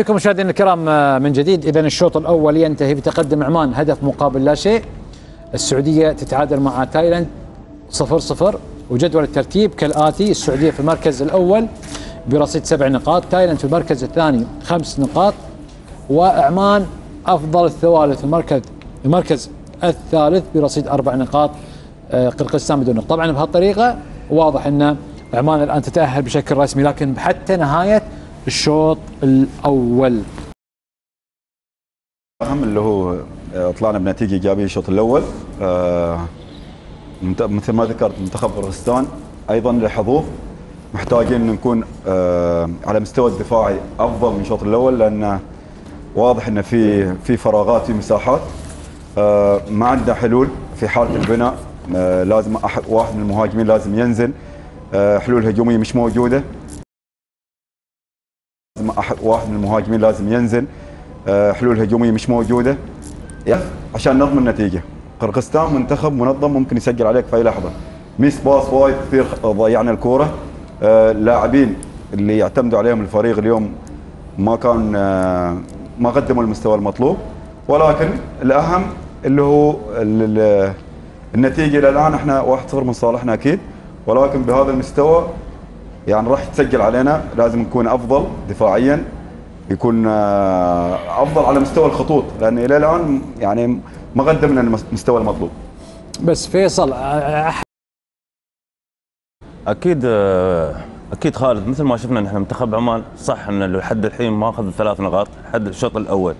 بكم مشاهدينا الكرام من جديد. اذا الشوط الأول ينتهي بتقدم عمان هدف مقابل لا شيء. السعودية تتعادل مع تايلاند 0 0 وجدول الترتيب كالآتي السعودية في المركز الأول برصيد سبع نقاط تايلاند في المركز الثاني خمس نقاط وعمان أفضل الثوالث المركز المركز الثالث برصيد أربع نقاط آه، قرقستان بدون نقط طبعا بهالطريقة واضح إن عمان الآن تتأهل بشكل رسمي لكن حتى نهاية الشوط الأول. أهم اللي هو آه، طلعنا بنتيجة إيجابية الشوط الأول. آه، مثل ما ذكرت منتخب قرغستان أيضا له حظوظ محتاجين نكون آه، على مستوى الدفاعي أفضل من الشوط الأول لأن واضح إن في في فراغات في مساحات. آه، ما عندنا حلول في حالة البناء. آه، لازم واحد من المهاجمين لازم ينزل. آه، حلول هجومية مش أحد واحد من المهاجمين لازم ينزل. آه، حلول هجومية مش موجودة. عشان نضمن النتيجه قرقستان منتخب منظم ممكن يسجل عليك في أي لحظة. ميس باص وايد كثير ضيعنا الكورة. آه، اللاعبين اللي يعتمدوا عليهم الفريق اليوم ما كان آه، ما قدموا المستوى المطلوب. ولكن الأهم اللي هو ال- ال- النتيجة إلى الآن إحنا 1-0 من صالحنا أكيد. ولكن بهذا المستوى يعني راح يتسجل علينا. لازم نكون أفضل دفاعيا. يكون آه، أفضل على مستوى الخطوط لأن إلى الآن يعني ما قدمنا المستوى المطلوب. بس فيصل آه، أكيد أكيد خالد مثل ما شفنا نحن منتخب عمان صح إن لحد الحين ما أخذ ثلاث نقاط لحد الشوط الأول.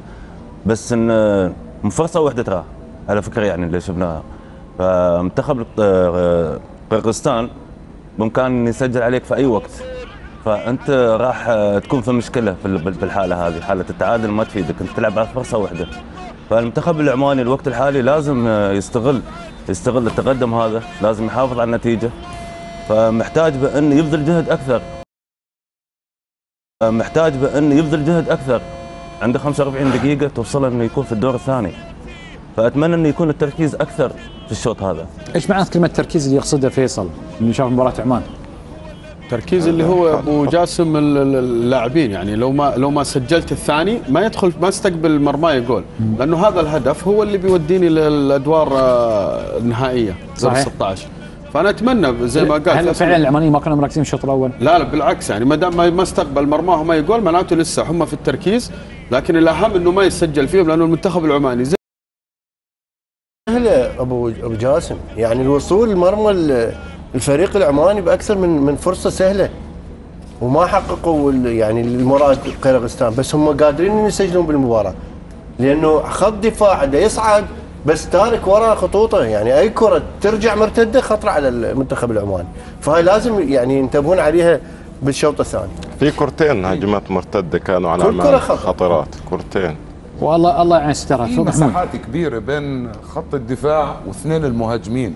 بس إن من فرصة واحدة ترى على فكرة يعني اللي شفناها. فمنتخب آه، قرقستان بامكان يسجل عليك في أي وقت. فأنت راح تكون في مشكلة في ال- في الحاله هذه حالة التعادل ما تفيدك أنت تلعب على فرصة واحدة. فالمنتخب العماني الوقت الحالي لازم يستغل يستغل التقدم هذا لازم يحافظ على النتيجة. فمحتاج بأن يبذل جهد أكثر. محتاج بأن يبذل جهد أكثر. عنده 45 دقيقة توصل إنه يكون في الدور الثاني. فأتمنى إنه يكون التركيز أكثر في الشوط هذا. إيش معنى كلمة تركيز اللي يقصدها فيصل اللي شاف مباراة عمان؟ التركيز اللي هو أبو جاسم ال- ال- اللاعبين يعني لو ما لو ما سجلت الثاني ما يدخل ما استقبل مرماي جول لأنه هذا الهدف هو اللي بيوديني للأدوار آه، النهائية صحيح. 16 فأنا أتمنى زي ما قال هل فعلا العمانيين ما كانوا مركزين الشوط الأول؟ لا لا بالعكس يعني ما دام ما ما استقبل مرماه وما يقول معناته لسه هم في التركيز لكن الأهم إنه ما يسجل فيهم لأنه المنتخب العماني زي سهله ابو أبو جاسم يعني الوصول لمرمى ال- الفريق العماني بأكثر من من فرصة سهلة. وما حققوا ال- يعني المراد قرغستان بس هم قادرين ان يسجلون بالمباراة. لأنه خط دفاع ده يصعد بس تارك وراه خطوطه. يعني أي كرة ترجع مرتدة خطرة على المنتخب العماني فهاي لازم يعني ينتبهون عليها بالشوط الثاني. في كرتين هجمات مرتدة كانوا على كرة. خطرات. كرتين. والله الله يعين سترها في مساحات كبيرة بين خط الدفاع واثنين المهاجمين.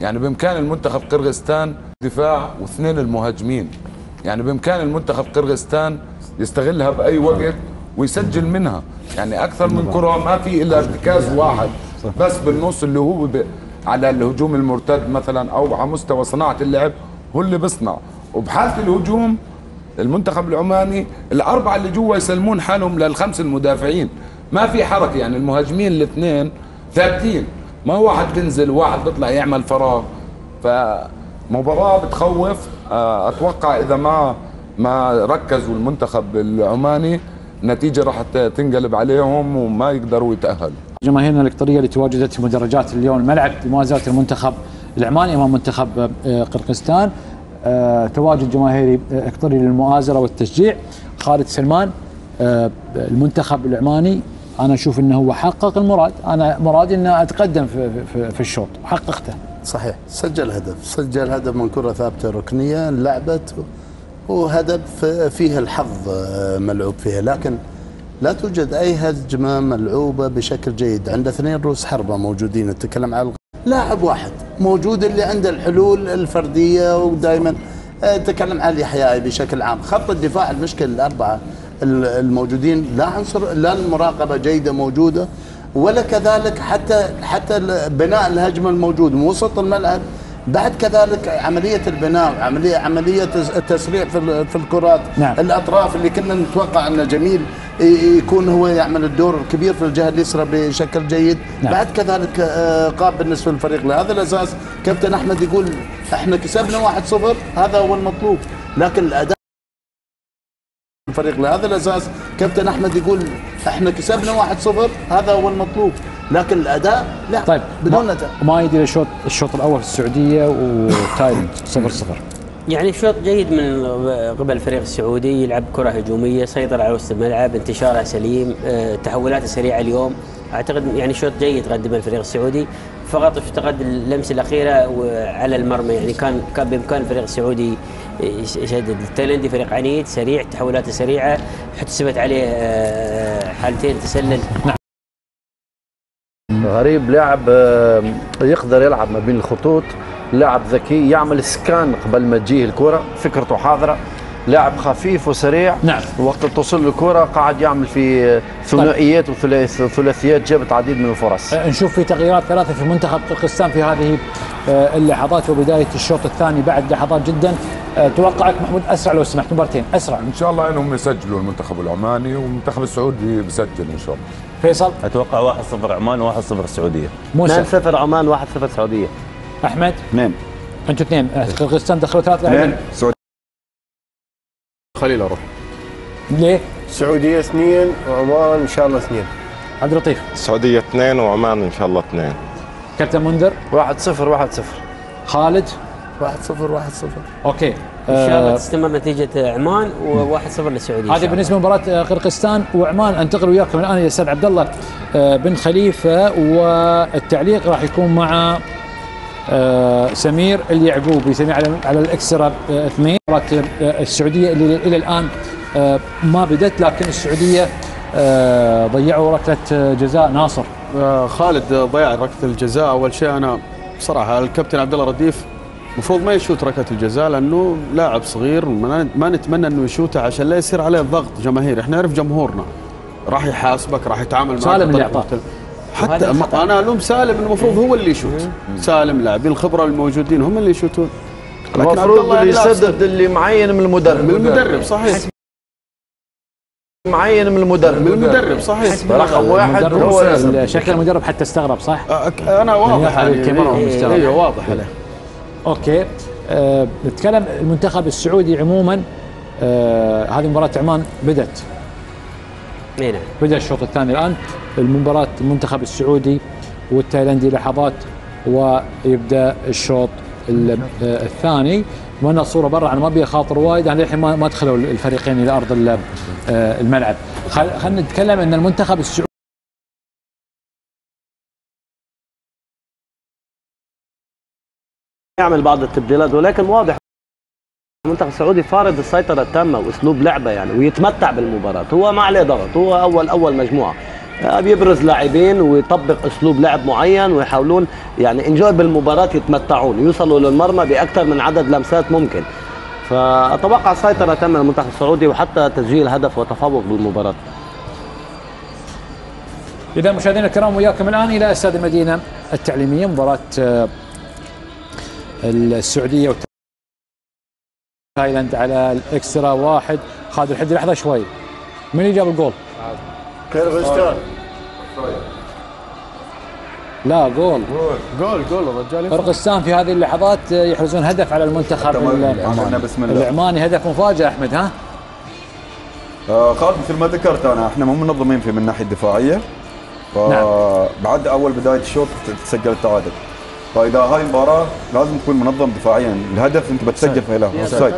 يعني بإمكان المنتخب قرغستان دفاع واثنين المهاجمين. يعني بإمكان المنتخب قرغستان يستغلها بأي وقت ويسجل منها. يعني أكثر من كرة ما في إلا ارتكاز واحد بس بالنص اللي هو. على الهجوم المرتد مثلا أو على مستوى صناعة اللعب هو اللي بيصنع. وبحالة الهجوم المنتخب العماني الأربعة اللي جوا يسلمون حالهم للخمس المدافعين. ما في حركة يعني المهاجمين الاثنين ثابتين. ما واحد بينزل وواحد بيطلع يعمل فراغ. فمباراة بتخوف. آه، أتوقع إذا ما ما ركزوا المنتخب العماني النتيجه راح تنقلب عليهم وما يقدروا يتأهلوا. جماهيرنا القطريه اللي تواجدت في مدرجات اليوم. الملعب لموازاة المنتخب العماني أمام منتخب آه، قرقستان. آه، تواجد جماهيري قطري للمؤازرة والتشجيع. خالد سلمان المنتخب العماني أنا أشوف إنه هو حقق المراد. أنا مرادي ان أتقدم في, في, في الشوط. وحققته صحيح. سجل هدف. سجل هدف من كرة ثابتة ركنية لعبت وهدف فيه الحظ آه، ملعوب فيها. لكن لا توجد أي هجمة ملعوبة بشكل جيد. عند اثنين رؤوس حربة موجودين. نتكلم عن لاعب واحد موجود اللي عنده الحلول الفردية ودائما آه، نتكلم عن اليحيائي بشكل عام. خط الدفاع المشكلة الأربعة. ال- الموجودين لا عنصر لا المراقبة جيدة موجودة ولا كذلك حتى حتى بناء الهجمة الموجود من وسط الملعب بعد كذلك عملية البناء عمليه عملية التسريع في في الكرات نعم. الأطراف اللي كنا نتوقع انه جميل يكون هو يعمل الدور الكبير في الجهة اليسرى بشكل جيد نعم. بعد كذلك آه، قاب بالنسبة للفريق لهذا الأساس كابتن أحمد يقول إحنا كسبنا 1-0 هذا هو المطلوب لكن الأداء الفريق لهذا الأساس. كابتن أحمد يقول إحنا كسبنا 1-0 هذا هو المطلوب. لكن الأداء لا طيب بدون ما, نتائج. ما يدري الشوط الشوط الأول في السعودية وتايلاند 0 0 يعني شوط جيد من قبل الفريق السعودي يلعب كرة هجومية سيطر على وسط الملعب انتشارها سليم آه، تحولاته سريعة اليوم. أعتقد يعني شوط جيد قدمه الفريق السعودي. فقط افتقد اللمسة الأخيرة و- على المرمى. يعني كان كان بإمكان الفريق السعودي يشدد التايلندي فريق عنيد سريع تحولاته سريعة حتسبت عليه آه، حالتين تسلل. غريب لاعب آه، يقدر يلعب ما بين الخطوط. لاعب ذكي يعمل سكان قبل ما تجيه الكرة فكرته حاضرة. لاعب خفيف وسريع. نعم. وقت توصل له الكرة قاعد يعمل في ثنائيات وثلاث- وثلاثيات جابت عديد من الفرص. آه، نشوف في تغييرات ثلاثة في منتخب قرقستان في هذه آه، اللحظات وبداية الشوط الثاني بعد لحظات جدا. آه، توقعك محمود أسرع لو سمحت مبارتين أسرع. إن شاء الله إنهم يسجلوا المنتخب العماني والمنتخب السعودي بيسجل إن شاء الله. فيصل؟ أتوقع 1-0 عمان و1-0 السعوديه موسى؟ 2-0 عمان 1-0 سعودية. أحمد؟ اثنين. أنتوا اثنين. آه، قرقستان دخلوا ثلاث لاعبين. اثنين. سعودي خليل أروح. ليه؟ السعوديه اثنين وعمان إن شاء الله اثنين. عبد اللطيف. السعوديه اثنين وعمان إن شاء الله اثنين. كابتن منذر 1-0 1-0 خالد؟ 1-0 1-0 أوكي. إن شاء الله آه، تستمر نتيجة عمان و1-0 للسعودية. إن هذه. بالنسبة لمباراة آه، قرقستان وعمان. أنتقل وياكم الآن إلى أستاذ عبد الله آه، بن خليفة والتعليق راح يكون مع سمير اليعقوبي. سمير على على الإكسترا اثنين. مباراة السعودية اللي إلى الآن ما بدت لكن السعودية ضيعوا ركلة جزاء. ناصر. خالد ضيع ركلة الجزاء. أول شيء أنا بصراحة الكابتن عبد الله رديف المفروض ما يشوت ركلة الجزاء لأنه لاعب صغير ما ما نتمنى إنه يشوتها عشان لا يصير عليه ضغط جماهيري. إحنا نعرف جمهورنا. راح يحاسبك راح يتعامل معك. سالم اللي. مختلفة. حتى أنا ألوم سالم المفروض هو اللي يشوت. سالم لاعبين الخبره الموجودين هم اللي يشوتون. المفروض اللي يعني لا يسدد اللي معين من المدرب. من المدرب صحيح. معين من المدرب. من المدرب صحيح. رقم واحد هو شكل المدرب حتى استغرب صح؟ أنا واضح يرفع عليه. أيوه واضح عليه. أوكي. آه، نتكلم المنتخب السعودي عموما آه، هذه مباراة عمان بدت إي نعم. بدأ الشوط الثاني الآن. المباراة المنتخب السعودي والتايلندي لحظات ويبدأ الشوط ال- آه، الثاني. وأنا الصورة برا أنا ما أبي أخاطر وايد أنا للحين ما دخلوا الفريقين إلى أرض آه، الملعب. خل- خلينا نتكلم إن المنتخب السعودي يعمل بعض التبديلات ولكن واضح المنتخب السعودي فارض السيطرة التامة وأسلوب لعبه يعني ويتمتع بالمباراة. هو ما عليه ضغط هو أول أول مجموعة. آه، بيبرز لاعبين ويطبق أسلوب لعب معين ويحاولون يعني انجوي بالمباراة يتمتعون يوصلوا للمرمى بأكثر من عدد لمسات ممكن. فأتوقع سيطرة تامة للمنتخب السعودي وحتى تسجيل هدف وتفوق بالمباراة. إذا مشاهدينا الكرام وياكم الآن إلى استاد المدينة التعليمية مباراة آه، السعودية تايلاند على الإكسترا واحد خالد الحدي لحظة شوي من اللي جاب الجول؟ قرغستان لا goal goal goal الرجال. قرقستان في هذه اللحظات آه، يحرزون هدف على المنتخب. العماني هدف مفاجئ أحمد ها؟ آه، خالد مثل ما ذكرت أنا إحنا مو منظمين في من الناحية الدفاعية فبعد أول بداية الشوط تسجل التعادل فإذا هاي المباراه لازم تكون منظم دفاعيا. الهدف أنت بتسجل في له offside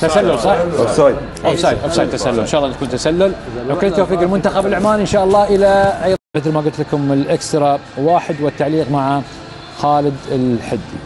تسلل صح؟ offside offside offside تسلل. إن شاء الله تكون تسلل. وكل توفيق المنتخب العماني إن شاء الله إلى أيضا. مثل ما قلت لكم ال Extra واحد والتعليق مع خالد الحدي.